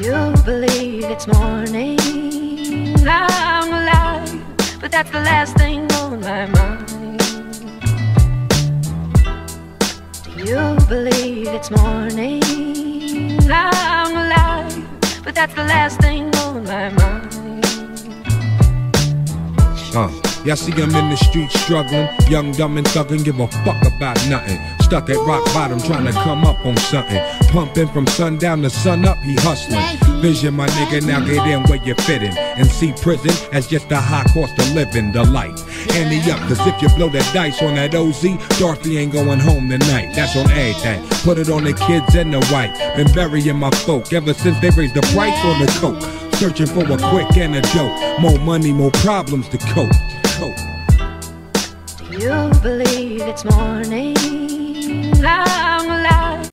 you believe it's morning? I'm alive, but that's the last thing on my mind. Do you believe it's morning? I'm alive, but that's the last thing on my mind. Uh. Y'all see him in the street struggling, young, dumb, and thuggin', give a fuck about nothing. Stuck at rock bottom, trying to come up on something. Pumping from sundown to sun up, he hustling. Vision, my nigga, now get in where you fitting. And see prison as just a high cost of living, the life. Ante up, cause if you blow that dice on that OZ, Dorothy ain't going home tonight. That's on everything. Put it on the kids and the wife. Been burying my folk ever since they raised the price on the coke. Searching for a quick and a joke. More money, more problems to cope. Do you believe it's morning?